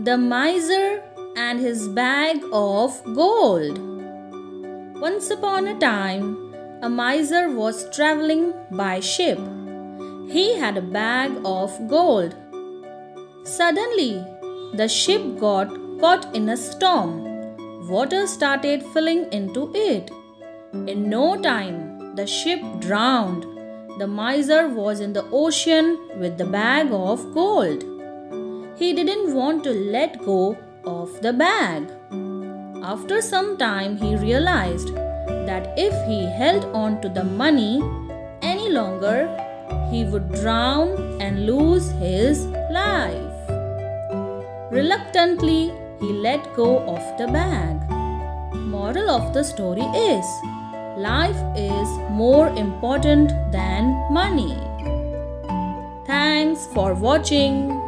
The Miser and His Bag of Gold. Once upon a time, a miser was traveling by ship. He had a bag of gold. Suddenly, the ship got caught in a storm. Water started filling into it. In no time, the ship drowned. The miser was in the ocean with the bag of gold. He didn't want to let go of the bag. After some time, he realized that if he held on to the money any longer, he would drown and lose his life. Reluctantly, he let go of the bag. Moral of the story is life is more important than money. Thanks for watching.